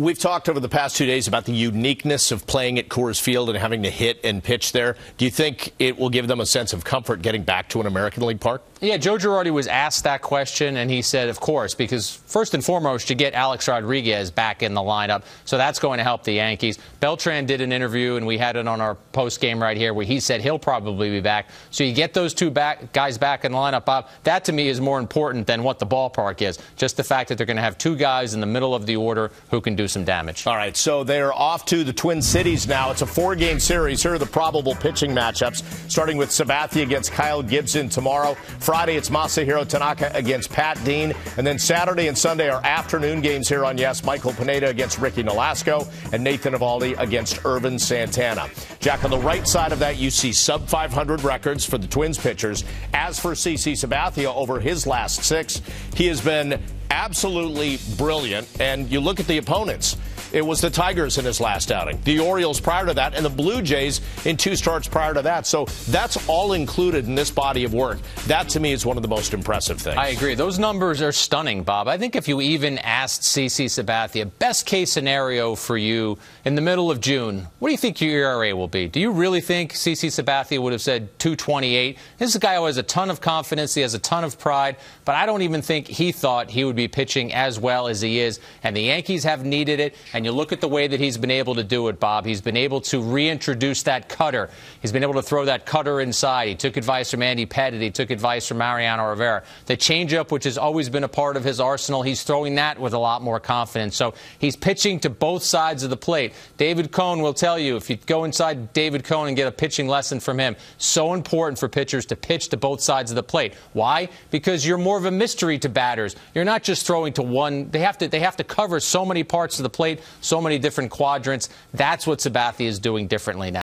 We've talked over the past two days about the uniqueness of playing at Coors Field and having to hit and pitch there. Do you think it will give them a sense of comfort getting back to an American League park? Yeah, Joe Girardi was asked that question, and he said, of course, because first and foremost, you get Alex Rodriguez back in the lineup, so that's going to help the Yankees. Beltran did an interview, and we had it on our post game right here, where he said he'll probably be back. So you get those two back, guys back in the lineup, Bob. That to me is more important than what the ballpark is. Just the fact that they're going to have two guys in the middle of the order who can do some damage. All right, so they're off to the Twin Cities now. It's a four game series. Here are the probable pitching matchups, starting with Sabathia against Kyle Gibson tomorrow. Friday, it's Masahiro Tanaka against Pat Dean. And then Saturday and Sunday are afternoon games here on Yes. Michael Pineda against Ricky Nolasco and Nathan Eovaldi against Ervin Santana. Jack, on the right side of that, you see sub 500 records for the Twins pitchers. As for CC Sabathia, over his last six, he has been absolutely brilliant. And you look at the opponents. It was the Tigers in his last outing, the Orioles prior to that, and the Blue Jays in two starts prior to that. So that's all included in this body of work. That to me is one of the most impressive things. I agree. Those numbers are stunning, Bob. I think if you even asked CC Sabathia, best case scenario for you in the middle of June, what do you think your ERA will be? Do you really think CC Sabathia would have said 228? This is a guy who has a ton of confidence. He has a ton of pride, but I don't even think he thought he would be pitching as well as he is. And the Yankees have needed it. And you look at the way that he's been able to do it, Bob. He's been able to reintroduce that cutter. He's been able to throw that cutter inside. He took advice from Andy Pettitte. He took advice from Mariano Rivera. The changeup, which has always been a part of his arsenal, he's throwing that with a lot more confidence. So he's pitching to both sides of the plate. David Cone will tell you if you go inside David Cone and get a pitching lesson from him, so important for pitchers to pitch to both sides of the plate. Why? Because you're more of a mystery to batters. You're not just throwing to one. They have to they have to cover so many parts of the plate, so many different quadrants. That's what Sabathia is doing differently now.